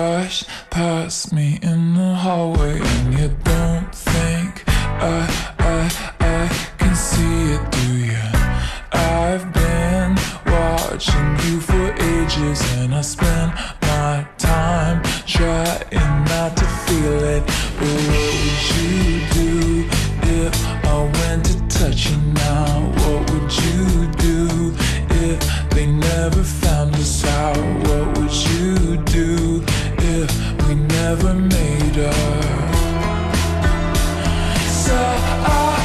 rush past me in the hallway and you don't think I, I, I can see it, do you? I've been watching you for ages and I spend my time trying not to feel it. But what would you do if I went to touch you up? So on,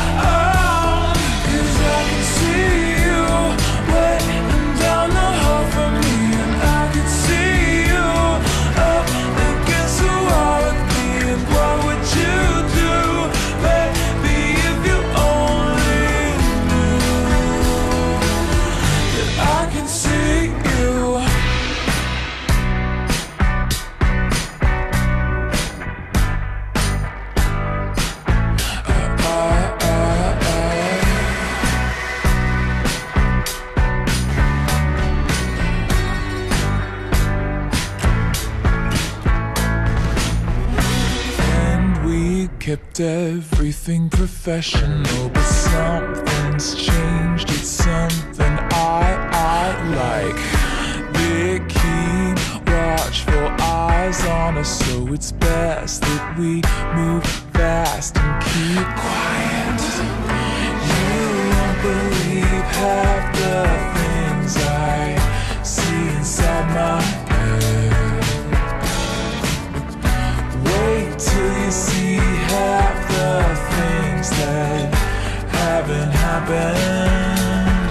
kept everything professional, but something's changed. It's something I I like. They keep watchful eyes on us, so it's best that we move fast and keep quiet. You won't believe half the things I see inside my head. Wait till you see happened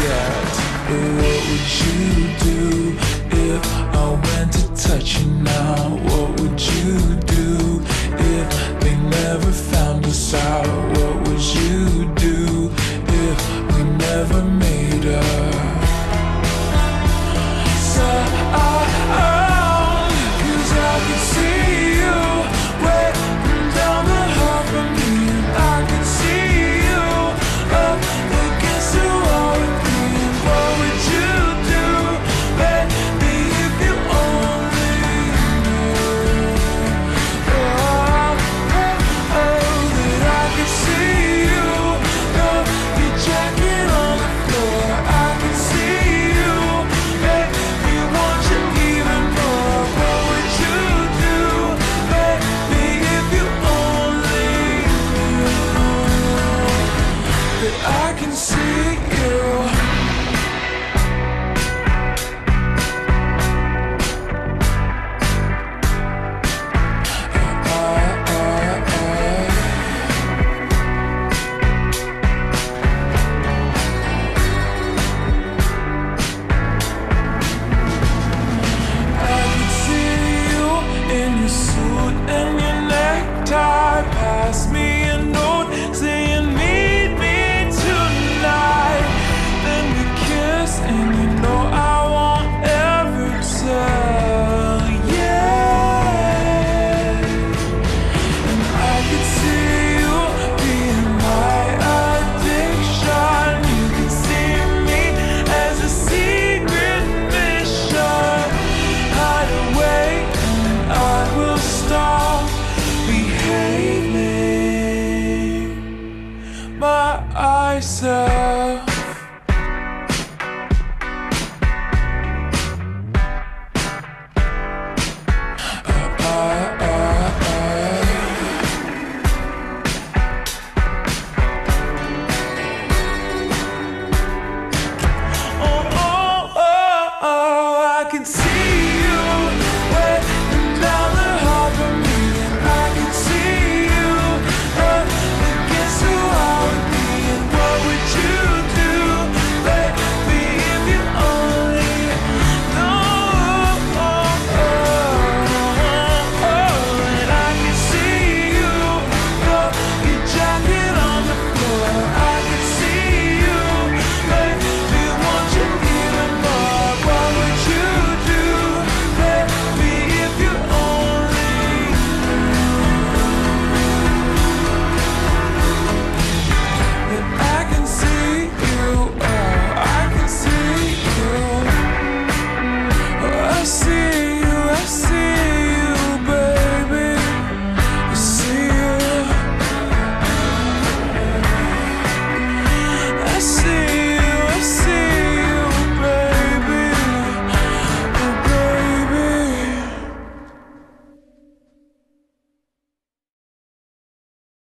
yet. What would you do if I went to touch you now? What would you do if they never found us out? What would you do if we never made up?